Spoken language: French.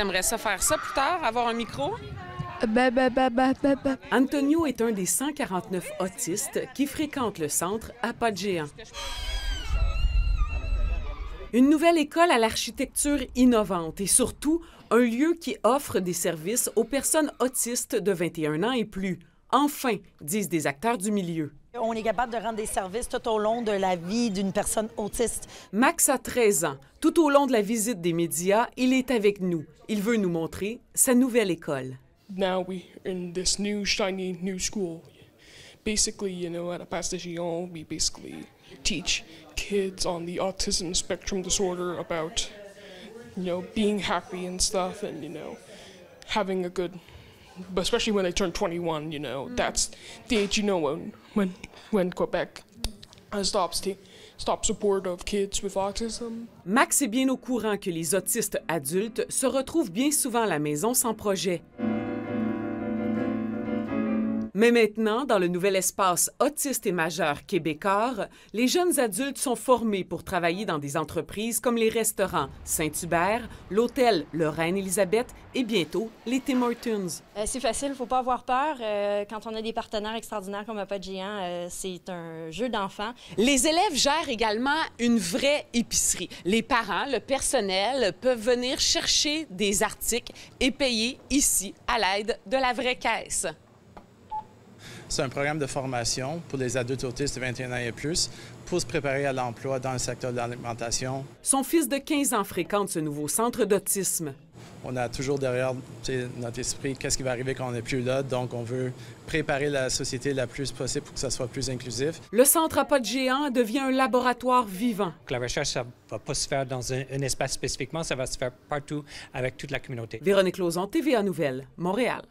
T'aimerais ça faire ça plus tard, avoir un micro? Bah, bah, bah, bah, bah, bah. Antonio est un des 149 autistes qui fréquentent le centre à pas de géant. Une nouvelle école à l'architecture innovante et surtout un lieu qui offre des services aux personnes autistes de 21 ans et plus. Enfin, disent des acteurs du milieu. On est capable de rendre des services tout au long de la vie d'une personne autiste. Max a 13 ans. Tout au long de la visite des médias, il est avec nous. Il veut nous montrer sa nouvelle école. now we in this new shiny new school. Basically, you know, at Pastégion, we basically teach kids on the autism spectrum disorder about, you know, being happy and stuff, and you know, having a good, but especially when they turn 21, you know, that's the age you know when when when Quebec uh, stops stop support of kids with autism. Max est bien au courant que les autistes adultes se retrouvent bien souvent à la maison sans projet. Mais maintenant, dans le nouvel espace autiste et majeur québécois, les jeunes adultes sont formés pour travailler dans des entreprises comme les restaurants Saint-Hubert, l'hôtel Le Reine-Élisabeth et bientôt les Tim Hortons. Euh, c'est facile, faut pas avoir peur. Euh, quand on a des partenaires extraordinaires comme de Géant, euh, c'est un jeu d'enfant. Les élèves gèrent également une vraie épicerie. Les parents, le personnel peuvent venir chercher des articles et payer ici à l'aide de la vraie caisse. C'est un programme de formation pour les adultes autistes de 21 ans et plus pour se préparer à l'emploi dans le secteur de l'alimentation. Son fils de 15 ans fréquente ce nouveau centre d'autisme. On a toujours derrière tu sais, notre esprit qu'est-ce qui va arriver quand on n'est plus là? Donc, on veut préparer la société la plus possible pour que ça soit plus inclusif. Le centre à pas de géant devient un laboratoire vivant. La recherche, ça va pas se faire dans un, un espace spécifiquement, ça va se faire partout avec toute la communauté. Véronique Lauzon, TVA Nouvelle, Montréal.